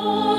Oh.